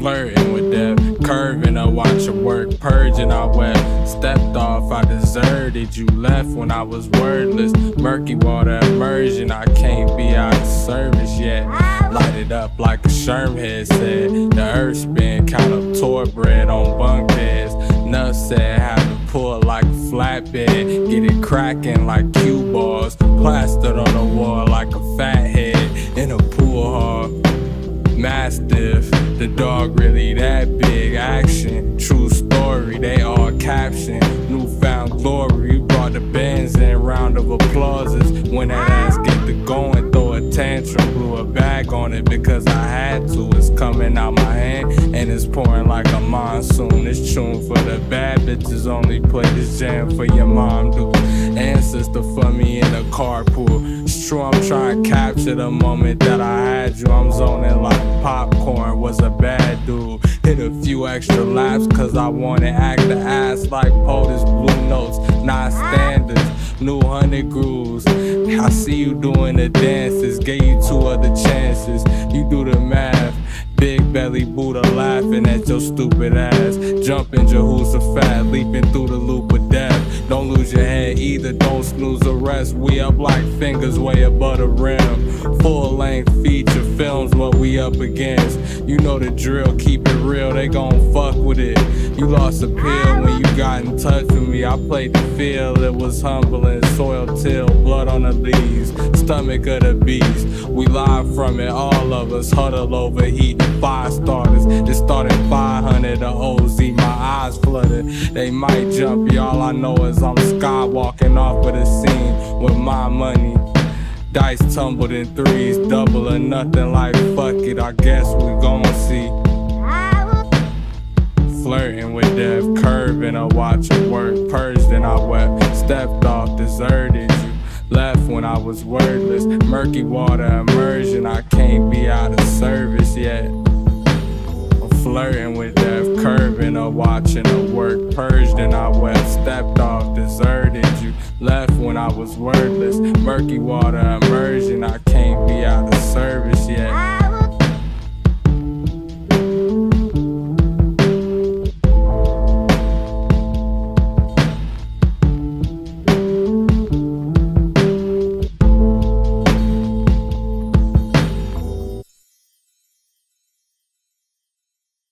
Flirting with death, curving I watch your work, purging I wept. Stepped off, I deserted. You left when I was wordless. Murky water immersion, I can't be out of service yet. Light it up like a Sherm head said. The earth spin, count up toy bread on bunk beds. Nuts said, have to pull like a flatbed. Get it cracking like cue balls. Plastered on the wall like a fat head in a pool hall. Mastiff, the dog really that big. Action, true story, they all caption. Newfound glory, brought the bands in. Round of applauses when that ass get the going. Throw a tantrum, blew a bag on it because I had to. It's coming out it's pouring like a monsoon. This tune for the bad bitches, only play this jam for your mom, dude. Ancestor for me in the carpool. It's true, I'm trying to capture the moment that I had you. I'm zoning like popcorn, was a bad dude. Hit a few extra laps cause I wanna act the ass like POTUS Blue Notes, not standards. New hundred grooves. I see you doing the dances, gave you two other chances. You do the math. Belly Buddha laughing at your stupid ass. Jumping Jehoshaphat, leaping through the loop of death. Don't lose your head either, don't snooze the rest. We up like fingers way above the rim. Full length feature films, what we up against. You know the drill, keep it real, they gon' fuck with it. You lost appeal when you got in touch with me. I played the field, it was humbling. Soil till, blood on the leaves, stomach of the beast. We live from it, all of us huddle over heat. Five starters, it started 500 of OZ. My eyes flooded, they might jump. Y'all I know is I'm skywalking off of the scene with my money. Dice tumbled in threes, double or nothing like fuck it. I guess we gon' curving, I watch it work. Purged and I wept, stepped off, deserted you. Left when I was wordless. Murky water immersion, I can't be out of service yet. I'm flirting with death, curving or watching her work. Purged and I wept, stepped off, deserted you. Left when I was wordless. Murky water immersion,